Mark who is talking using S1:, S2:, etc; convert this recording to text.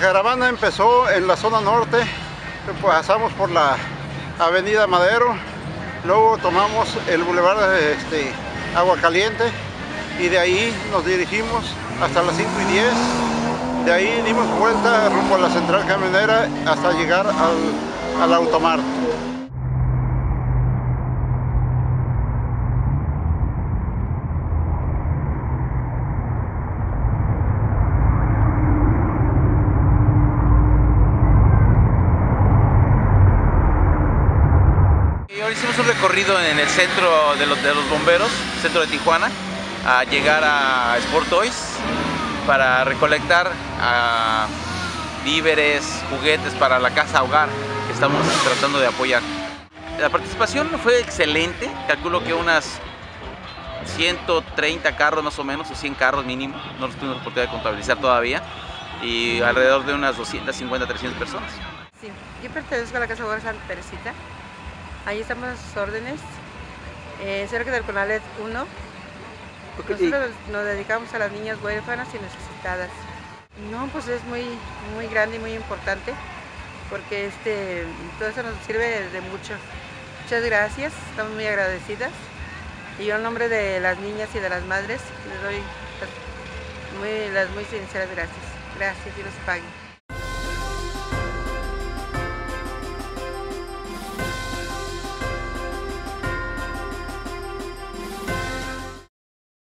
S1: caravana empezó en la zona norte, pasamos por la avenida Madero, luego tomamos el bulevar este, Agua Caliente y de ahí nos dirigimos hasta las 5 y 10. De ahí dimos vuelta rumbo a la central camionera hasta llegar al, al automar.
S2: Hicimos un recorrido en el centro de los, de los bomberos, centro de Tijuana, a llegar a Sport Toys para recolectar ah, víveres, juguetes para la casa hogar que estamos tratando de apoyar. La participación fue excelente, calculo que unas 130 carros más o menos, o 100 carros mínimo, no los tuvimos oportunidad de contabilizar todavía, y alrededor de unas 250, 300 personas.
S3: Sí, yo pertenezco a la Casa Hogar Santa Teresita, Ahí estamos a sus órdenes, eh, cerca del Conalet 1. Nosotros nos dedicamos a las niñas huérfanas y necesitadas. No, pues es muy, muy grande y muy importante porque este, todo eso nos sirve de mucho. Muchas gracias, estamos muy agradecidas. Y yo en nombre de las niñas y de las madres les doy muy, las muy sinceras gracias. Gracias y los paguen.